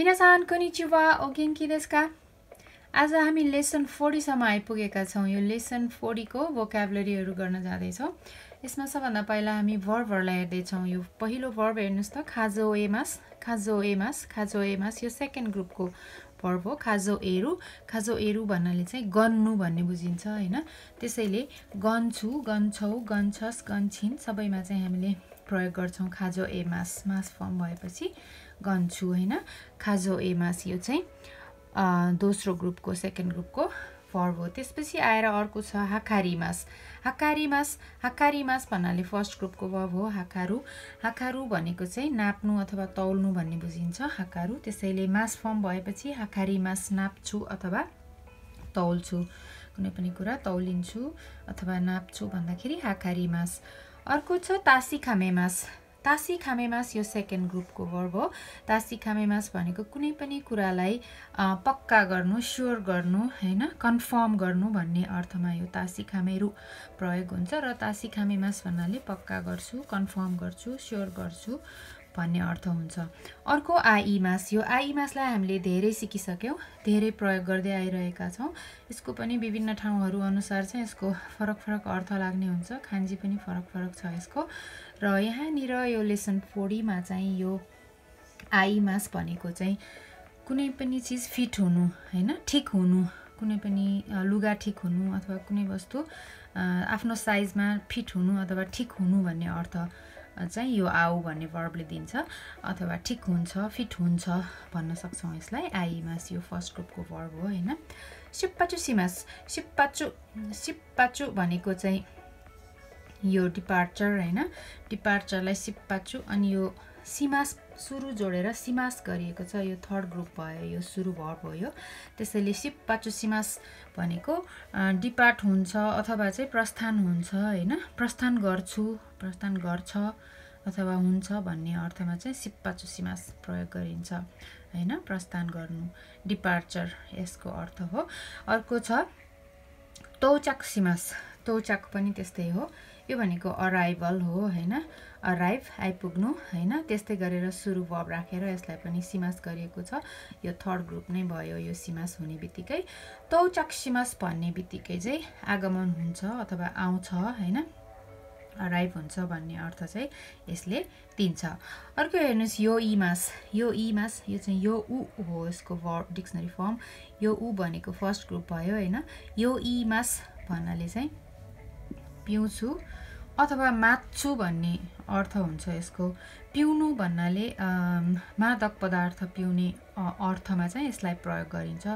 मिनासान konnichiwa ओगेन्की देस्का आज हामी lesson फोर्टीसम्म आइपुगेका छौँ यो लेसन फोर्टीको भोकाबुलरीहरू गर्न जाँदैछौँ यसमा सबभन्दा पहिला हामी भर्भहरूलाई हेर्दैछौँ यो पहिलो भर्ब हेर्नुहोस् त खाजो एमास खाजो एमास खाजो एमास यो सेकेन्ड ग्रुपको भर्ब हो खाजो एरु खाजो एरु भन्नाले चाहिँ गन्नु भन्ने बुझिन्छ होइन त्यसैले गन्छु गन्छौ गन्छस् गन्छिन् सबैमा चाहिँ हामीले प्रयोग गर्छौँ खाजो ए मास मास फर्म भएपछि गन्छु होइन? खाजो ए मास यो चाहिँ दोस्रो ग्रुपको सेकेन्ड ग्रुपको फर्ब हो। त्यसपछि आएर अर्को छ हाकारी मास। हाकारी मास हाकारी मास भन्नाले फर्स्ट ग्रुपको वर्ब हो हाकारू। हाकारू भनेको चाहिँ नाप्नु अथवा तौल्नु भन्ने बुझिन्छ हाकारू। त्यसैले मास फर्म भएपछि हाकारी मास नाप्छु अथवा तौल्छु। कुनै पनि कुरा तौलिन्छु अथवा नाप्छु भन्दाखेरि हाकारी मास। अर्को छ तासी खामे मास। तासी खामेमास यो सेकेन्ड ग्रुपको वर्ब हो। तासी खामेमास भनेको कुनै पनि कुरालाई पक्का गर्नु स्योर गर्नु होइन कन्फर्म गर्नु भन्ने अर्थमा यो तासी खामेरु प्रयोग हुन्छ र तासी खामेमास भन्नाले पक्का गर्छु कन्फर्म गर्छु स्योर गर्छु भन्ने अर्थ हुन्छ। अर्को आइ मास यो आइ मासलाई हामीले धेरै सिकिसक्यौँ धेरै प्रयोग गर्दै आइरहेका छौँ। यसको पनि विभिन्न ठाउँहरू अनुसार चाहिँ यसको फरक फरक अर्थ लाग्ने हुन्छ खान्जी पनि फरक फरक छ यसको। र यहाँनिर यो लेसन फोर्टीमा चाहिँ यो आई मास भनेको चाहिँ कुनै पनि चिज फिट हुनु होइन? ठिक हुनु कुनै पनि लुगा ठिक हुनु अथवा कुनै वस्तु आफ्नो साइजमा फिट हुनु अथवा ठिक हुनु भन्ने अर्थ चाहिँ यो आऊ भन्ने वर्बले दिन्छ। अथवा ठिक हुन्छ फिट हुन्छ भन्न सक्छौँ यसलाई। आइमास यो फर्स्ट ग्रुपको वर्ब हो होइन? सिप्पाचु सिमास सिप्पाचु सिप्पाचु भनेको चाहिँ यो डिपार्चर होइन? डिपार्चरलाई सिप्पाचु अनि यो सिमास सुरु जोडेर सिमास गरिएको छ। यो थर्ड ग्रुप भयो यो सुरु भर्ब हो यो त्यसैले सिप्पाचु सिमास भनेको डिपार्ट हुन्छ अथवा चाहिँ प्रस्थान हुन्छ होइन? प्रस्थान गर्छु प्रस्थान गर्छ अथवा हुन्छ भन्ने अर्थमा चाहिँ सिप्पाचु सिमास प्रयोग गरिन्छ होइन? प्रस्थान गर्नु डिपार्चर यसको अर्थ हो। अर्को छ तौचाक सिमास। तौचाक पनि त्यस्तै हो। यो भनेको अराइभल हो होइन? अराइभ आइपुग्नु होइन? त्यस्तै गरेर सुरु भब राखेर यसलाई पनि सिमास गरिएको छ। यो थर्ड ग्रुप नै भयो यो सिमास हुने बित्तिकै। तौचाक सिमास भन्ने बित्तिकै चाहिँ आगमन हुन्छ अथवा आउँछ होइन? अराइभ हुन्छ भन्ने अर्थ चाहिँ यसले दिन्छ। अर्को हेर्नुहोस् यो इमास यो इमास यो चाहिँ यो ऊ हो यसको भ डिक्सनरी फर्म यो ऊ भनेको फर्स्ट ग्रुप भयो होइन? यो इमास भन्नाले चाहिँ पिउँछु अथवा मात्छु भन्ने अर्थ हुन्छ यसको। पिउनु भन्नाले मादक पदार्थ पिउने अर्थमा चाहिँ यसलाई प्रयोग गरिन्छ।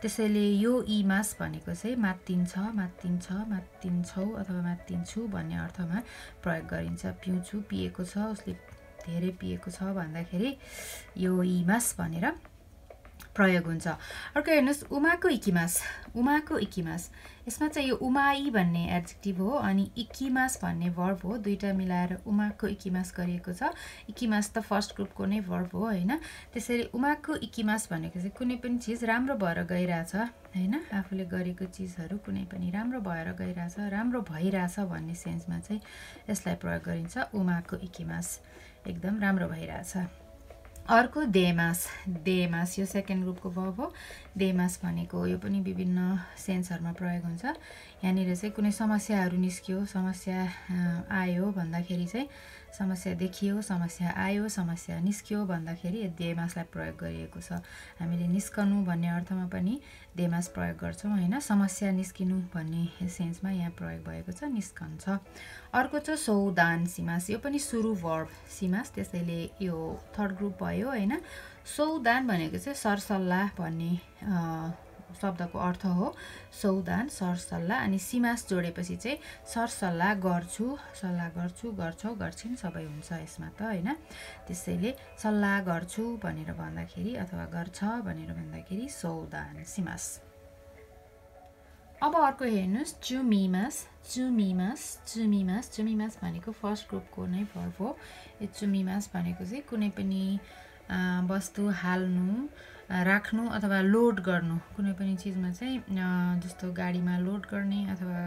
त्यसैले यो इमास भनेको चाहिँ मात्तिन्छ मात्तिन्छ मात्तिन्छौ अथवा मात्तिन्छु भन्ने अर्थमा प्रयोग गरिन्छ। पिउँछु पिएको छ उसले धेरै पिएको छ भन्दाखेरि यो इमास भनेर प्रयोग हुन्छ। अर्को हेर्नुहोस् उमाको इकिमास। उमाको इकिमास। यसमा चाहिँ यो उमाई भन्ने एडजेक्टिभ हो अनि इकिमास भन्ने वर्ब हो। दुइटा मिलाएर उमाको इकिमास गरिएको छ। इकिमास त फर्स्ट ग्रुपको नै वर्ब हो होइन? त्यसरी उमाको इकिमास भनेको चाहिँ कुनै पनि चिज राम्रो भएर गइरहेछ होइन? आफूले गरेको चिजहरू कुनै पनि राम्रो भएर गइरहेछ राम्रो भइरहेछ भन्ने सेन्समा चाहिँ यसलाई प्रयोग गरिन्छ उमाको इकिमास। एकदम राम्रो भइरहेछ। अर्को देमास देमास यो सेकेन्ड ग्रुपको भब हो देमास भनेको यो पनि विभिन्न सेन्सहरूमा प्रयोग हुन्छ। यहाँनिर चाहिँ कुनै समस्याहरू निस्कियो समस्या आयो भन्दाखेरि चाहिँ समस्या देखियो समस्या आयो समस्या निस्क्यो भन्दाखेरि देमासलाई प्रयोग गरिएको छ। हामीले निस्कनु भन्ने अर्थमा पनि देमास प्रयोग गर्छौँ होइन? समस्या निस्किनु भन्ने सेन्समा यहाँ प्रयोग भएको छ निस्कन्छ। अर्को छ सौदान सिमास यो पनि सुरु वर्ब सिमास त्यसैले यो थर्ड ग्रुप भयो होइन? सौदान भनेको चाहिँ सरसल्लाह भन्ने शब्दको अर्थ हो। सौदान सरसल्लाह अनि सिमास जोडेपछि चाहिँ सरसल्लाह गर्छु सल्लाह गर्छु गर्छौ गर्छिन् सबै हुन्छ यसमा त होइन? त्यसैले सल्लाह गर्छु भनेर भन्दाखेरि अथवा गर्छ भनेर भन्दाखेरि सौदान सिमास। अब अर्को हेर्नुहोस् चुमिमास चुमिमास चुमिमास चुमिमास भनेको फर्स्ट ग्रुपको नै फर्क हो। यो चुमिमास भनेको चाहिँ कुनै पनि वस्तु हाल्नु राख्नु अथवा लोड गर्नु कुनै पनि चिजमा चाहिँ जस्तो गाडीमा लोड गर्ने अथवा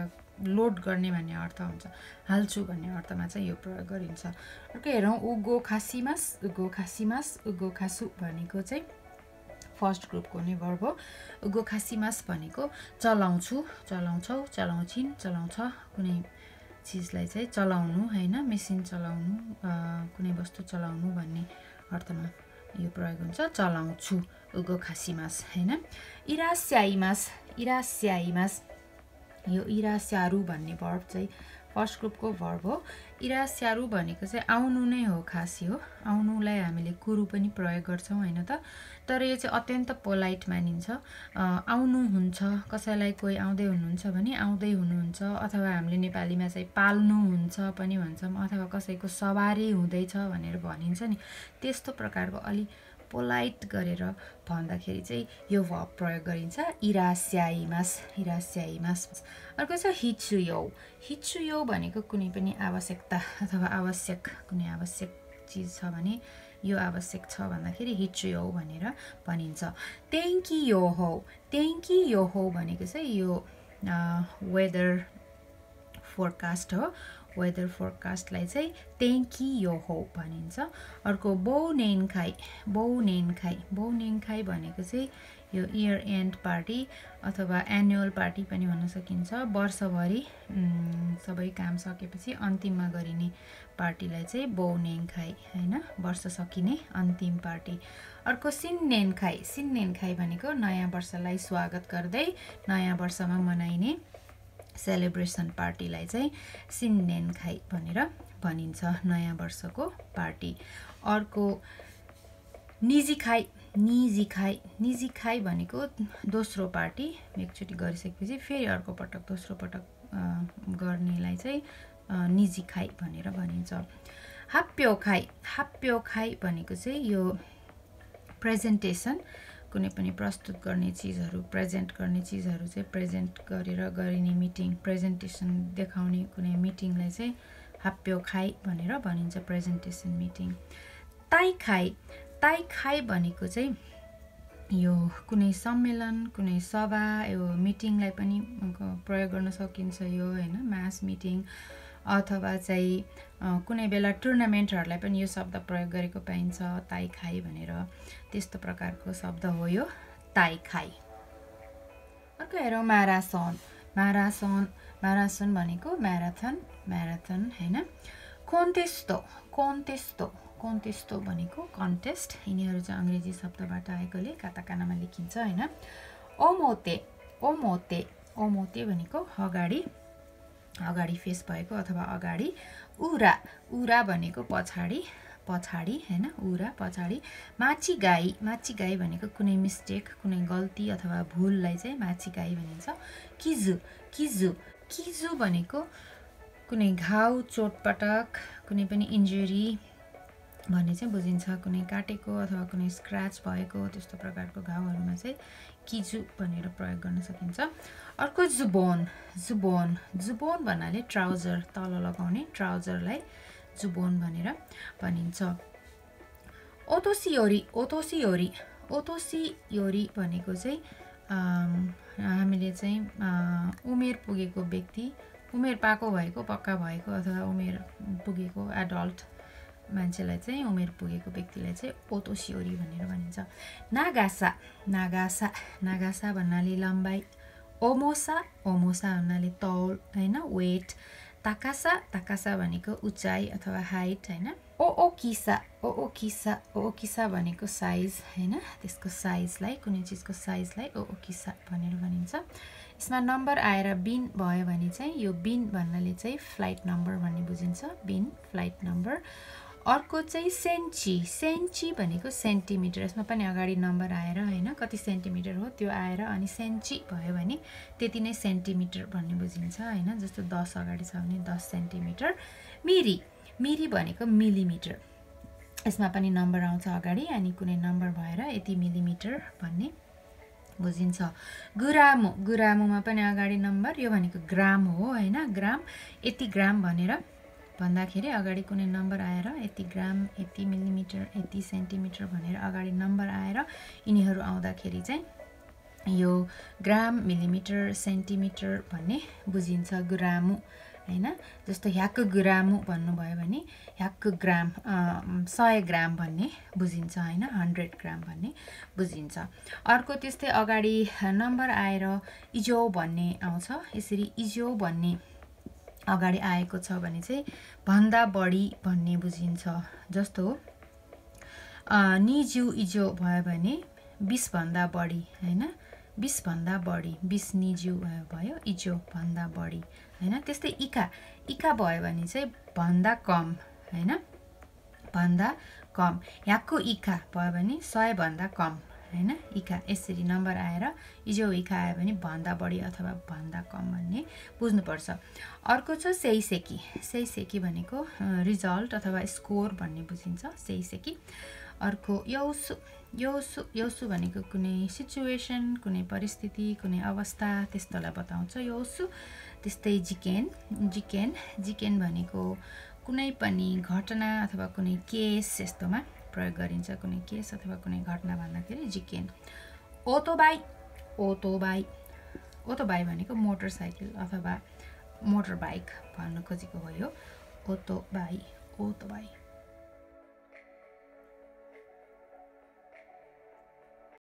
लोड गर्ने भन्ने अर्थ हुन्छ हाल्छु भन्ने अर्थमा चाहिँ यो प्रयोग गरिन्छ। अर्को हेरौँ उगो खासीमास उगो खासीमास उगो खासु भनेको चाहिँ फर्स्ट ग्रुपको नै भर्ब हो। गोखासिमास भनेको चलाउँछु चलाउँछौ चलाउँछिन् चलाउँछ कुनै चिजलाई चाहिँ चलाउनु होइन मेसिन चलाउनु कुनै वस्तु चलाउनु भन्ने अर्थमा। यो प्रयोग हुन्छ। चलाउँछु। उगो खासीमास होइन? इरास्याइमास इरास्याइमास यो इरास्यारु भन्ने वर्ब चाहिँ फर्स्ट ग्रुपको भर्ब हो। इरा स्यारु भनेको चाहिँ आउनु नै हो खास यो आउनुलाई हामीले कुरु पनि प्रयोग गर्छौँ होइन त? तर यो चाहिँ अत्यन्त पोलाइट मानिन्छ। आउनुहुन्छ कसैलाई कोही आउँदै हुनुहुन्छ भने आउँदै हुनुहुन्छ अथवा हामीले नेपालीमा चाहिँ पाल्नुहुन्छ पनि भन्छौँ अथवा कसैको सवारी हुँदैछ भनेर भनिन्छ नि। त्यस्तो प्रकारको अलि पोलाइट गरेर भन्दाखेरि चाहिँ यो भब प्रयोग गरिन्छ। इरास्याइमास इरास्याइमास अर्को छ हिचुयो। हिचुयो भनेको कुनै पनि आवश्यकता अथवा आवश्यक कुनै आवश्यक चिज छ भने यो आवश्यक छ भन्दाखेरि हिचुयो भनेर भनिन्छ। ट्याङ्की यो हो। ट्याङ्की यो हो भनेको चाहिँ यो वेदर फोरकास्ट हो। वेदर फोरकास्टलाई चाहिँ टेङ्की यो हो भनिन्छ। अर्को बौ नेनखाई बौ नेनखाई बौ नेनखाई भनेको चाहिँ यो इयर एन्ड पार्टी अथवा एनुअल पार्टी पनि भन्न सकिन्छ। वर्षभरि सबै काम सकेपछि अन्तिममा गरिने पार्टीलाई चाहिँ बौ नेङखाई होइन? वर्ष सकिने अन्तिम पार्टी। अर्को सिन्नेन खाई सिन्नेन खाई भनेको नयाँ वर्षलाई स्वागत गर्दै नयाँ वर्षमा मनाइने सेलिब्रेसन पार्टीलाई चाहिँ सिन्नेन खाइ भनेर भनिन्छ नयाँ वर्षको पार्टी। अर्को निजी खाइ निजी खाइ निजी खाइ भनेको दोस्रो पार्टी एकचोटि गरिसकेपछि फेरि अर्को पटक दोस्रो पटक गर्नेलाई चाहिँ निजी खाइ भनेर भनिन्छ। हाप्यो खाइ हाप्यो खाइ भनेको चाहिँ यो प्रेजेन्टेसन कुनै पनि प्रस्तुत गर्ने चिजहरू प्रेजेन्ट गर्ने चिजहरू चाहिँ प्रेजेन्ट गरेर गरिने मिटिङ प्रेजेन्टेसन देखाउने कुनै मिटिङलाई चाहिँ हाप्यो खाइ भनेर भनिन्छ प्रेजेन्टेसन मिटिङ ताई खाइ ताई खाइ भनेको चाहिँ यो कुनै सम्मेलन कुनै सभा यो मिटिङलाई पनि प्रयोग गर्न सकिन्छ यो होइन मास मिटिङ अथवा चाहिँ कुनै बेला टुर्नामेन्टहरूलाई पनि यो शब्द प्रयोग गरेको पाइन्छ ताई खाई भनेर। त्यस्तो प्रकारको शब्द हो यो ताई खाई। अर्को हेरौँ म्याराथन। म्याराथन म्याराथन भनेको म्याराथन म्याराथन होइन? कोन्टेस्तो कोन्टेस्तो कोन्टेस्तो भनेको कन्टेस्ट। यिनीहरू चाहिँ अङ्ग्रेजी शब्दबाट आएकोले काताकानामा लेखिन्छ होइन? ओमोते ओमोते ओमोते भनेको अगाडि। अगाडि फेस भएको अथवा अगाडि उरा उरा भनेको पछाडि पछाडि होइन? उरा पछाडि। माछी गाई माछी गाई भनेको कुनै मिस्टेक कुनै गल्ती अथवा भुललाई चाहिँ माछी गाई भनिन्छ। किजु किजु किजु भनेको कुनै घाउ चोटपटक कुनै पनि इन्जुरी भन्ने चाहिँ बुझिन्छ। कुनै काटेको अथवा कुनै स्क्र्याच भएको त्यस्तो प्रकारको घाउहरूमा चाहिँ किजु भनेर प्रयोग गर्न सकिन्छ। अर्को जुबोन जुबोन जुबोन भन्नाले ट्राउजर तल लगाउने ट्राउजरलाई जुबोन भनेर भनिन्छ। ओतोसियोरी ओतोसियोरी ओतोसियोरी भनेको चाहिँ हामीले चाहिँ उमेर पुगेको व्यक्ति उमेर पाएको भएको पक्का भएको अथवा उमेर पुगेको एडल्ट मान्छेलाई चाहिँ उमेर पुगेको व्यक्तिलाई चाहिँ ओतोसियोरी भनेर भनिन्छ। नागासा नागासा नागासा भन्नाले लम्बाइ। ओमोसा ओमोसा भन्नाले तौल होइन वेट ताकासा ताकासा भनेको उचाइ अथवा हाइट होइन ओ ओ किसा ओ ओ किसा ओ ओ किसा भनेको साइज होइन त्यसको साइजलाई कुनै चिजको साइजलाई ओ ओ किसा भनेर भनिन्छ। यसमा नम्बर आएर बिन भयो भने चाहिँ यो बिन भन्नाले चाहिँ फ्लाइट नम्बर भन्ने बुझिन्छ। बिन फ्लाइट नम्बर अर्को चाहिँ सेन्ची। सेन्ची भनेको सेन्टिमिटर। यसमा पनि अगाडि नम्बर आएर होइन कति सेन्टिमिटर हो त्यो आएर अनि सेन्ची भयो भने त्यति नै सेन्टिमिटर भन्ने बुझिन्छ होइन जस्तो दस अगाडि छ भने दस सेन्टिमिटर। मिरी। मिरी भनेको मिलिमिटर। यसमा पनि नम्बर आउँछ अगाडि अनि कुनै नम्बर भएर यति मिलिमिटर भन्ने बुझिन्छ। गुरामो। गुरामोमा पनि अगाडि नम्बर। यो भनेको ग्राम हो होइन ग्राम। यति ग्राम भनेर भन्दाखेरि अगाडि कुनै नम्बर आएर यति ग्राम यति मिलिमिटर यति सेन्टिमिटर भनेर अगाडि नम्बर आएर यिनीहरू आउँदाखेरि चाहिँ यो ग्राम मिलिमिटर सेन्टिमिटर भन्ने बुझिन्छ ग्रामु होइन? जस्तो ह्याक ग्राम भन्नुभयो भने ह्याक ग्राम सय ग्राम भन्ने बुझिन्छ होइन? हन्ड्रेड ग्राम भन्ने बुझिन्छ। अर्को त्यस्तै अगाडि नम्बर आएर इजो भन्ने आउँछ। यसरी इजो भन्ने अगाडि आएको छ भने चाहिँ भन्दा बढी भन्ने बुझिन्छ। जस्तो निज्यू इजो भयो भने बिसभन्दा बढी होइन? बिसभन्दा बढी बिस निज्यू भयो इजो भन्दा बढी होइन? त्यस्तै इका इका भयो भने चाहिँ भन्दा कम होइन? भन्दा कम यहाँको इका भयो भने सयभन्दा कम। होइन इका यसरी नम्बर आएर इजो इका आयो भने भन्दा बढी अथवा भन्दा कम भन्ने बुझ्नुपर्छ। अर्को छ सेकी। सेकी भनेको रिजल्ट अथवा स्कोर भन्ने बुझिन्छ। सेकी। अर्को यौसु। यौसु यौसु भनेको कुनै सिचुएसन कुनै परिस्थिति कुनै अवस्था त्यस्तोलाई बताउँछ। यौसु त्यस्तै जिकेन। जिकेन जिकेन भनेको कुनै पनि घटना अथवा कुनै केस यस्तोमा प्रयोग गरिन्छ कुनै केस अथवा कुनै घटना भन्दाखेरि जिकेन। ओतोबाई ओतोबाई ओतोबाई भनेको मोटरसाइकल अथवा मोटर बाइक भन्नु खोजेको हो यो। ओतोबाई ओतोबाई।